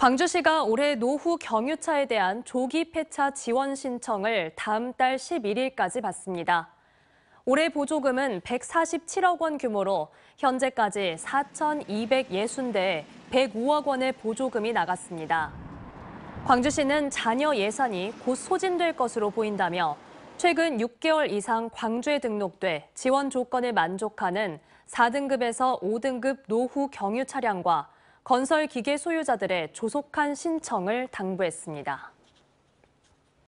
광주시가 올해 노후 경유차에 대한 조기 폐차 지원 신청을 다음 달 11일까지 받습니다. 올해 보조금은 147억 원 규모로 현재까지 4,260대에 105억 원의 보조금이 나갔습니다. 광주시는 자녀 예산이 곧 소진될 것으로 보인다며 최근 6개월 이상 광주에 등록돼 지원 조건을 만족하는 4등급에서 5등급 노후 경유 차량과 건설 기계 소유자들의 조속한 신청을 당부했습니다.